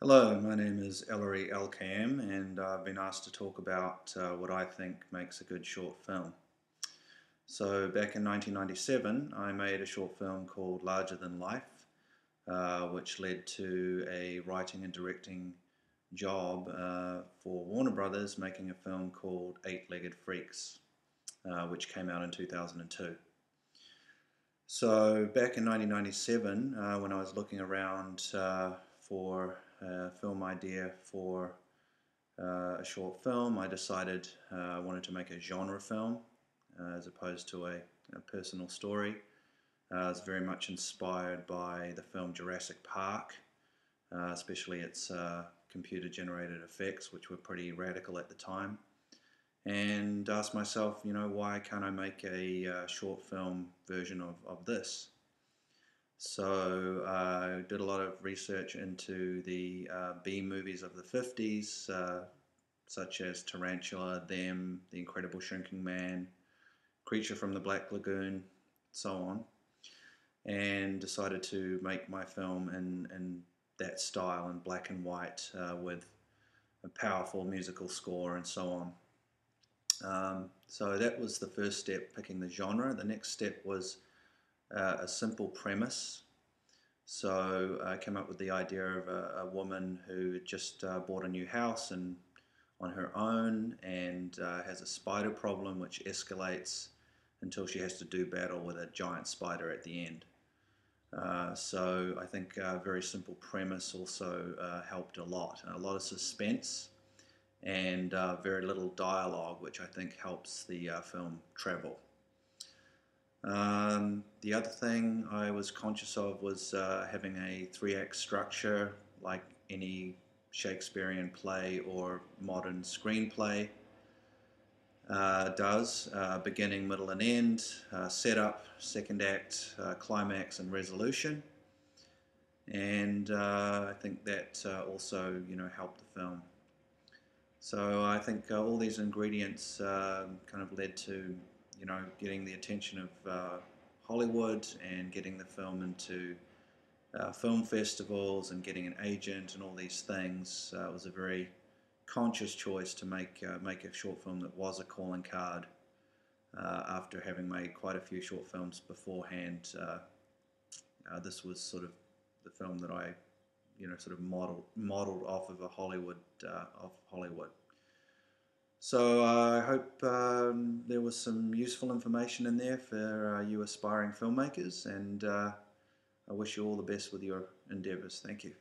Hello, my name is Ellory Elkayem and I've been asked to talk about uh, what I think makes a good short film. So back in 1997 I made a short film called Larger Than Life uh, which led to a writing and directing job uh, for Warner Brothers making a film called Eight-Legged Freaks uh, which came out in 2002. So back in 1997 uh, when I was looking around uh, for film idea for uh, a short film. I decided uh, I wanted to make a genre film uh, as opposed to a, a personal story. Uh, I was very much inspired by the film Jurassic Park, uh, especially its computer generated effects, which were pretty radical at the time. And asked myself, you know, why can't I make a short film version of, of this? So I uh, did a lot of research into the uh, B movies of the 50s, uh, such as Tarantula, Them, The Incredible Shrinking Man, Creature from the Black Lagoon, so on, and decided to make my film in, in that style in black and white uh, with a powerful musical score and so on. Um, so that was the first step, picking the genre. The next step was uh, a simple premise. So I came up with the idea of a, a woman who just uh, bought a new house and on her own and uh, has a spider problem which escalates until she has to do battle with a giant spider at the end. Uh, so I think a very simple premise also uh, helped a lot. A lot of suspense and uh, very little dialogue, which I think helps the uh, film travel. Um, the other thing I was conscious of was uh, having a three act structure like any Shakespearean play or modern screenplay uh, does uh, beginning, middle, and end, uh, setup, second act, uh, climax, and resolution. And uh, I think that also you know helped the film. So I think all these ingredients um, kind of led to you know, getting the attention of uh, Hollywood and getting the film into uh, film festivals and getting an agent and all these things uh, was a very conscious choice to make uh, make a short film that was a calling card. Uh, after having made quite a few short films beforehand, uh, this was sort of the film that I, you know, sort of modeled modeled off of a Hollywood of Hollywood. So uh, I hope um, there was some useful information in there for uh, you aspiring filmmakers, and uh, I wish you all the best with your endeavours. Thank you.